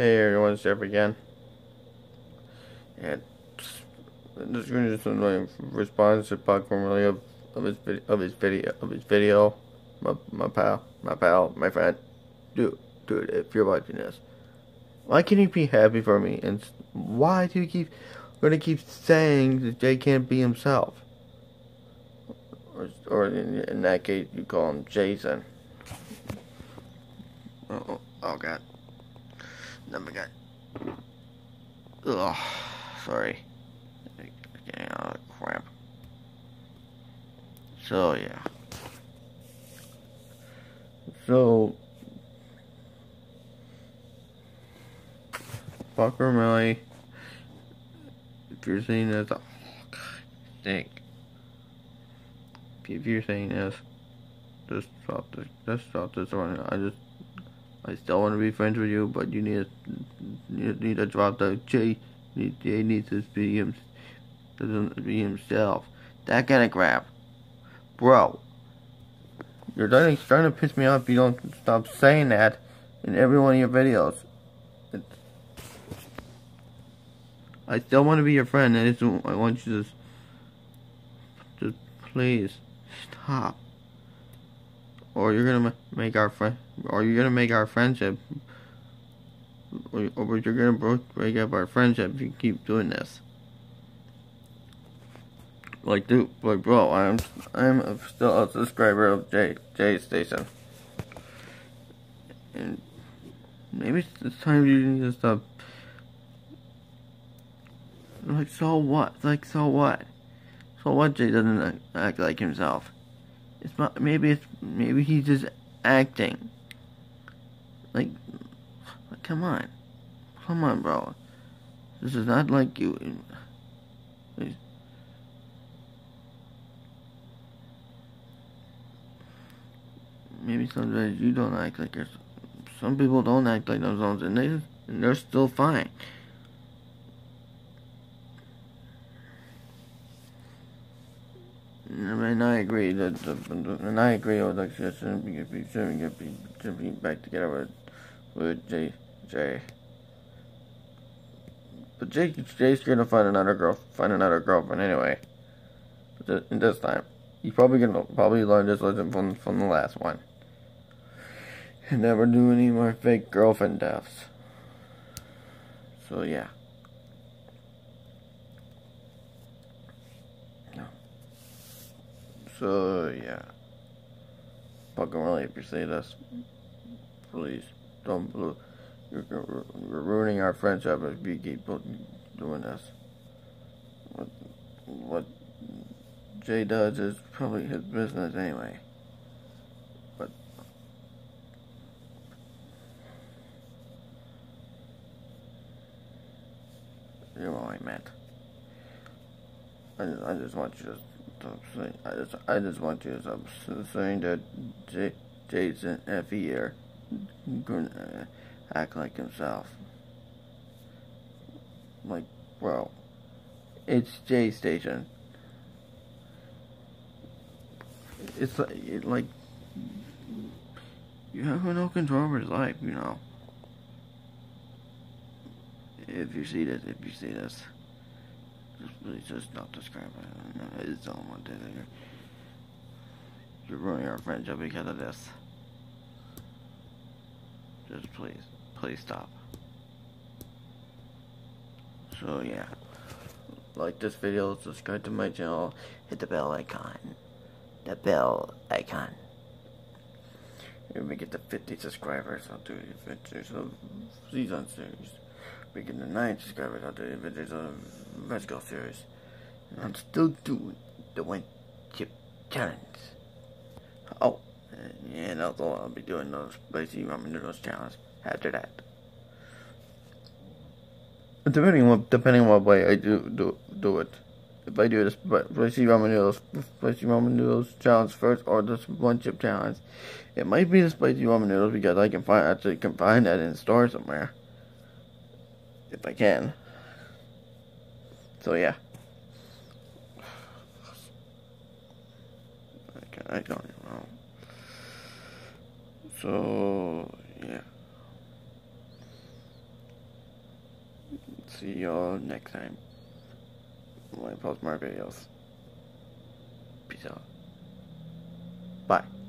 Hey everyone, it's Jeff again. And this is just a response to Popcorn Willy of, of his video of his video of his video. My my pal, my pal, my friend. Dude, dude, if you're watching this, why can't you be happy for me? And why do you keep gonna keep saying that Jay can't be himself? Or, or in, in that case, you call him Jason. Oh, oh, oh God. Number God. Ugh. Sorry. Of crap. So, yeah. So. Fucker Millie. If you're seeing this. Oh, God. Stink. If you're seeing this. Just stop this. Just stop this one. I just. I still want to be friends with you, but you need to you need to drop the J. Jay needs to be him, doesn't be himself. That kind of crap, bro. You're starting, starting to piss me off. If you don't stop saying that in every one of your videos. I still want to be your friend. I just I want you to just, just please stop or you're gonna make our friend, or you're gonna make our friendship, or, or you're gonna break up our friendship if you keep doing this. Like, dude, like, bro, I'm, I'm still a subscriber of Jay, Jay Station, and maybe it's time you need to stop. Like, so what? Like, so what? So what? Jay doesn't act like himself. It's maybe it's maybe he's just acting. Like, like, come on, come on, bro. This is not like you. Please. Maybe sometimes you don't act like yourself. Some people don't act like themselves, and they and they're still fine. And I agree that, and I agree with like shouldn't be shouldn't get be should be back together with with Jay Jay. But Jay Jay's gonna find another girl find another girlfriend anyway. But this time, he's probably gonna probably learn this lesson from from the last one. And never do any more fake girlfriend deaths. So yeah. So, yeah. Fucking really, if you say this, please don't. You're, you're ruining our friendship if you keep doing this. What, what Jay does is probably his business anyway. But. You know what I meant. I I just want you to stop saying. I just, I just want to stop saying that J, Jason F. here gonna act like himself. Like, bro, it's J Station. It's like, it, like you have no control over his life, you know. If you see this, if you see this. Please just stop describing it. all just don't. You're ruining our friendship because of this. Just please, please stop. So yeah, like this video, subscribe to my channel, hit the bell icon. The bell icon. If we get to 50 subscribers, I'll do the adventures of season series. Get to 9 subscribers, I'll do adventures of Go series. And I'm hmm. still doing the one chip challenge. Oh, and also I'll be doing those spicy ramen noodles challenge after that. Depending on depending on what way I do do do it. If I do this spicy ramen noodles spicy ramen noodles challenge first or this one chip challenge, it might be the spicy ramen noodles because I can find actually can find that in store somewhere. If I can. So yeah. I don't know. So yeah. See y'all next time when I post more videos. Peace out. Bye.